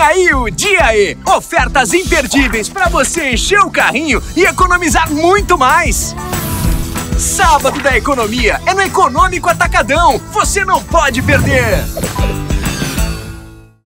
Vem aí o Dia E! Ofertas imperdíveis para você encher o carrinho e economizar muito mais! Sábado da Economia é no Econômico Atacadão. Você não pode perder!